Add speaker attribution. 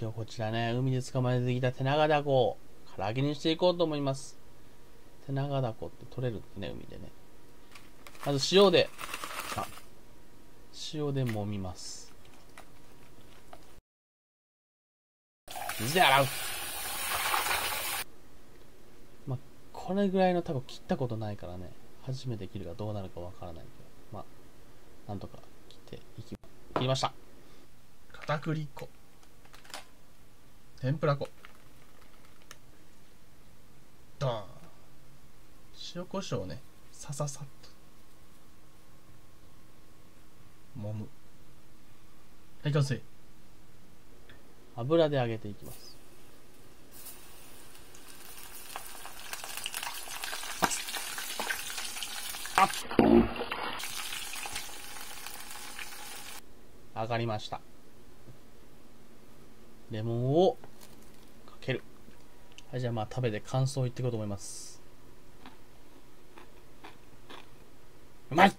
Speaker 1: 今日こちらね、海で捕まえてきた手長ダコを唐揚げにしていこうと思います。手長ダコって取れるんでね、海でね。まず塩で、あ、塩で揉みます。水で洗う。まあ、これぐらいの多分切ったことないからね、初めて切るかどうなるかわからないけど、まあ、なんとか切っていき、切りました。片栗粉。天ぷら粉。ドーン。塩コショウね、さささっと。揉む。はい、完成。油で揚げていきます。あっ上がりました。レモンをける。はい、じゃあまあ食べて感想を言っていこうと思います。うまい